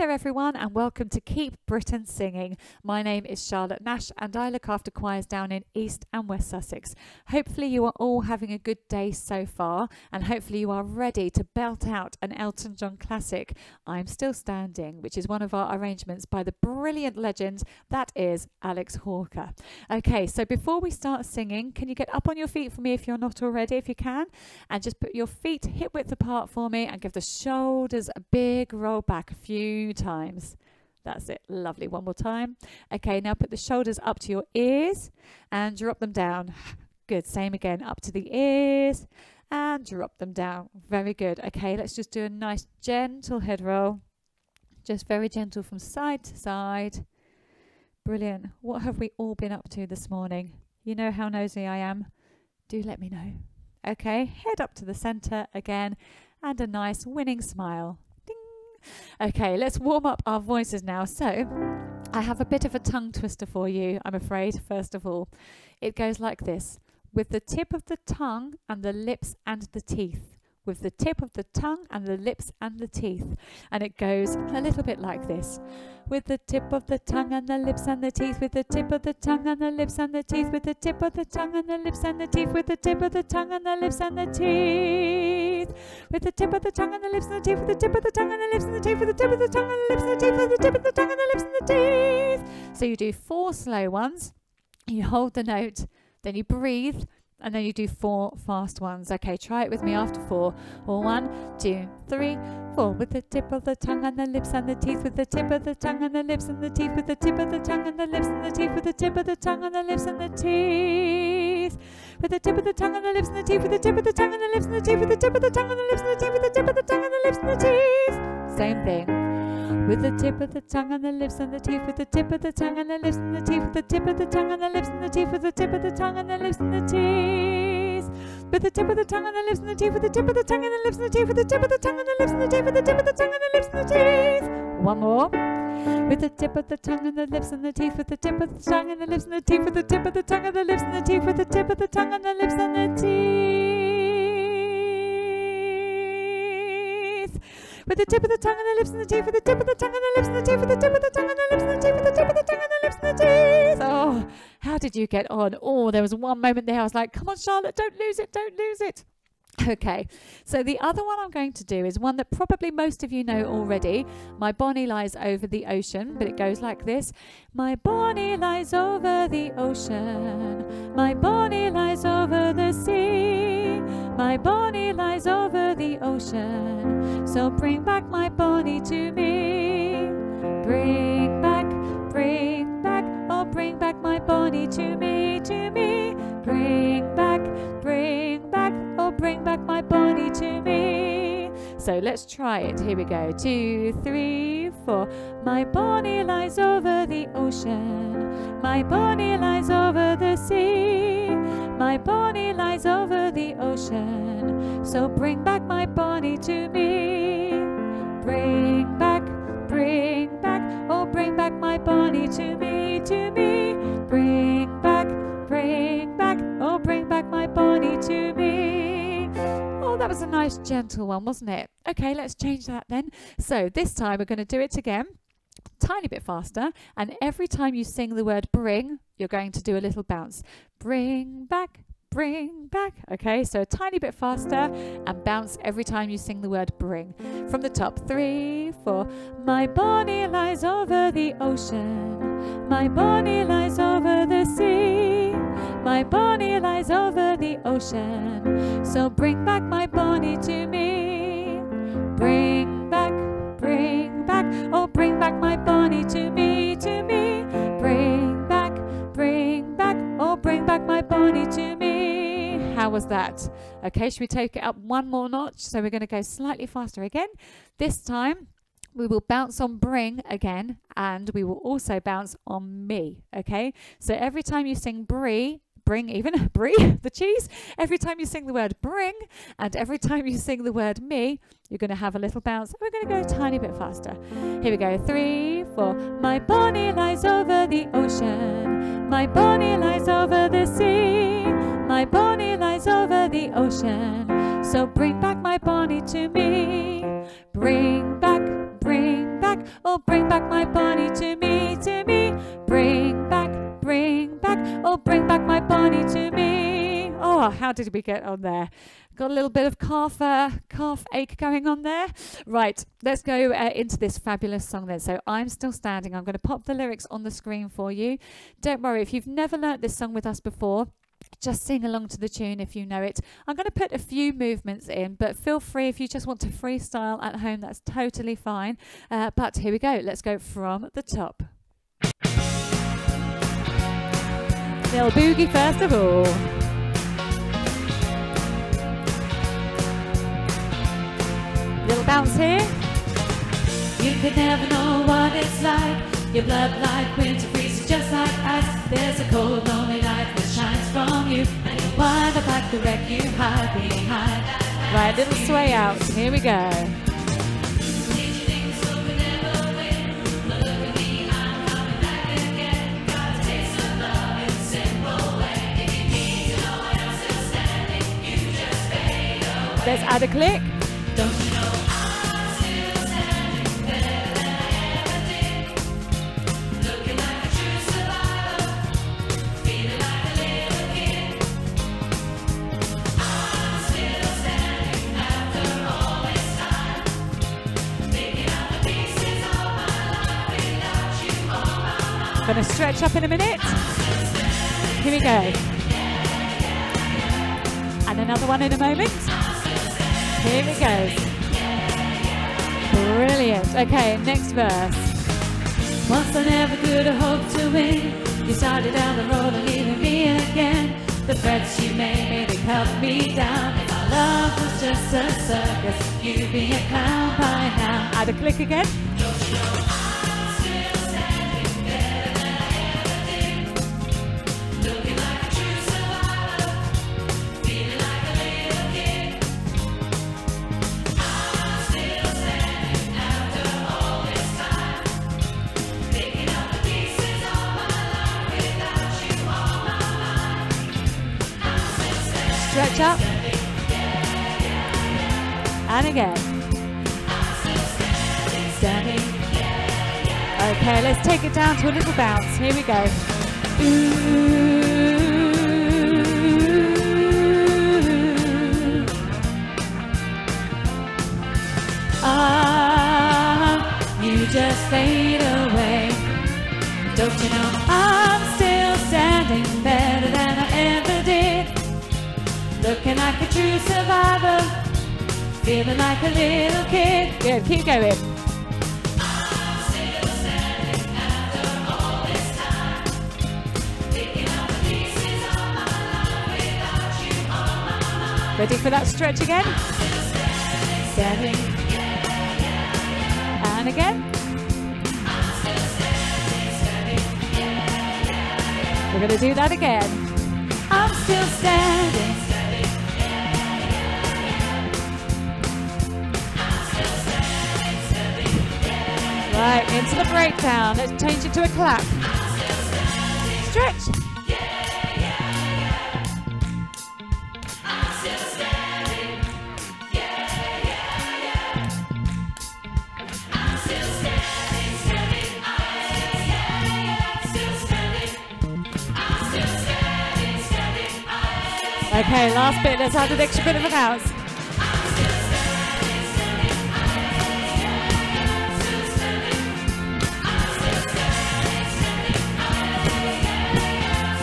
There, everyone, and welcome to Keep Britain Singing. My name is Charlotte Nash, and I look after choirs down in East and West Sussex. Hopefully, you are all having a good day so far, and hopefully, you are ready to belt out an Elton John classic, I'm Still Standing, which is one of our arrangements by the brilliant legend that is Alex Hawker. Okay, so before we start singing, can you get up on your feet for me if you're not already, if you can, and just put your feet hip width apart for me and give the shoulders a big roll back a few times. That's it. Lovely. One more time. Okay, now put the shoulders up to your ears and drop them down. Good. Same again. Up to the ears and drop them down. Very good. Okay, let's just do a nice gentle head roll. Just very gentle from side to side. Brilliant. What have we all been up to this morning? You know how nosy I am. Do let me know. Okay, head up to the centre again and a nice winning smile. Okay, let's warm up our voices now. So, I have a bit of a tongue twister for you, I'm afraid, first of all. It goes like this with the tip of the tongue and the lips and the teeth. With the tip of the tongue and the lips and the teeth. And it goes a little bit like this with the tip of the tongue and the lips and the teeth, with the tip of the tongue and the lips and the teeth, with the tip of the tongue and the lips and the teeth, with the tip of the tongue and the lips and the teeth, with the tip of the tongue and the lips and the teeth, with the tip of the tongue and the lips and the teeth, with the tip of the tongue and the lips and the teeth, with the tip of the tongue and the lips and the teeth. So you do four slow ones, you hold the note, then you breathe, and then you do four fast ones. Okay, try it with me after four. Or one, two, three, four. With the tip of the tongue and the lips and the teeth. With the tip of the tongue and the lips and the teeth. With the tip of the tongue and the lips and the teeth. With the tip of the tongue and the lips and the teeth. With the tip of the tongue and the lips and the teeth. With the tip of the tongue and the lips and the teeth. With the tip of the tongue and the lips and the teeth. With the tip of the tongue and the lips and the teeth. Same thing. With the tip of the tongue and the lips and the teeth, with the tip of the tongue and the lips and the teeth, with the tip of the tongue and the lips and the teeth, with the tip of the tongue and the lips and the teeth. With the tip of the tongue and the lips and the teeth, with the tip of the tongue and the lips and the teeth, with the tip of the tongue and the lips and the teeth, with the tip of the tongue and the lips and the teeth. One more. With the tip of the tongue and the lips and the teeth, with the tip of the tongue and the lips and the teeth, with the tip of the tongue and the lips and the teeth, with the tip of the tongue and the lips and the teeth. with the tip of the tongue and the lips and the teeth, with the tip of the tongue and the lips and the teeth, with the tip of the tongue and the lips and the teeth, with the tip of the tongue and the lips and the teeth. Oh, how did you get on? Oh, there was one moment there I was like, come on, Charlotte, don't lose it, don't lose it. Okay, so the other one I'm going to do is one that probably most of you know already. My Bonnie lies over the ocean, but it goes like this My Bonnie lies over the ocean, my Bonnie lies over the sea, my Bonnie lies over the ocean. So bring back my Bonnie to me. Bring back, bring back, oh, bring back my Bonnie to me, to me. Bring back, bring bring back my Bonnie to me. So let's try it. Here we go. Two, three, four. My Bonnie lies over the ocean. My Bonnie lies over the sea. My Bonnie lies over the ocean. So bring back my Bonnie to me. Bring back, bring back, oh, bring back my Bonnie to me, to me. Was a nice gentle one, wasn't it? Okay, let's change that then. So this time we're going to do it again tiny bit faster and every time you sing the word bring you're going to do a little bounce. Bring back bring back. Okay so a tiny bit faster and bounce every time you sing the word bring. From the top three four. My Bonnie lies over the ocean. My Bonnie lies over the sea my Bonnie lies over the ocean. So bring back my Bonnie to me. Bring back bring back. Oh bring back my Bonnie to me to me. Bring back bring back. Oh bring back my Bonnie to me. How was that? Okay should we take it up one more notch? So we're going to go slightly faster again. This time we will bounce on bring again and we will also bounce on me okay? So every time you sing brie bring even brie the cheese. Every time you sing the word bring and every time you sing the word me you're going to have a little bounce we're going to go a tiny bit faster. Here we go. Three four. My Bonnie lies over the ocean. My Bonnie lies over the sea. My Bonnie lies over the ocean. So bring back my Bonnie to me. Bring back bring back. Oh, bring back my Bonnie to me, Oh, how did we get on there? Got a little bit of calf, uh, calf ache going on there. Right, let's go uh, into this fabulous song then. So I'm still standing. I'm going to pop the lyrics on the screen for you. Don't worry, if you've never learnt this song with us before, just sing along to the tune if you know it. I'm going to put a few movements in, but feel free if you just want to freestyle at home, that's totally fine. Uh, but here we go. Let's go from the top. Little boogie first of all. Little bounce here. You could never know what it's like. Your blood like winter freezes just like ice. There's a cold, lonely light that shines from you. And you wind up like the wreck you hide behind. Right, little sway out. Here we go. Let's add a click. My mind. Gonna stretch up in a minute. Here we go. And another one in a moment. Here it goes. Brilliant. Okay, next verse. Once I never could have hoped to win. You started down the road and leaving me again. The threats you made maybe held me down. If our love was just a circus, you'd be a clown by now. Add a click again. Up. And again. standing. Okay, let's take it down to a little bounce. Here we go. Ooh. Feeling like a little kid. Good, keep going. Ready for that stretch again? Standing, And again. We're going to do that again. I'm still standing. Right, into the breakdown. Let's change it to a clap. Stretch. Okay, last bit. Let's add an extra bit of a bounce.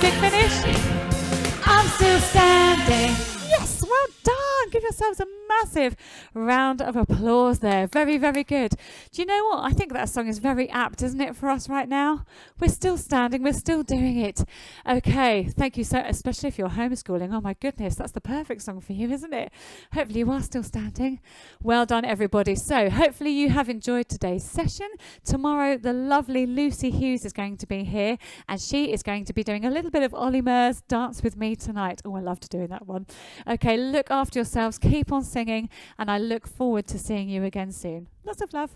Big finish. I'm still standing. Yes, well done. Give yourselves a massive round of applause there. Very, very good. Do you know what? I think that song is very apt, isn't it, for us right now? We're still standing, we're still doing it. Okay, thank you so especially if you're homeschooling. Oh my goodness, that's the perfect song for you, isn't it? Hopefully you are still standing. Well done, everybody. So hopefully you have enjoyed today's session. Tomorrow the lovely Lucy Hughes is going to be here and she is going to be doing a little bit of Ollie Murs Dance with Me tonight. Oh, I loved doing that one. Okay, look after yourselves, keep on singing, and I look forward to seeing you again soon. Lots of love.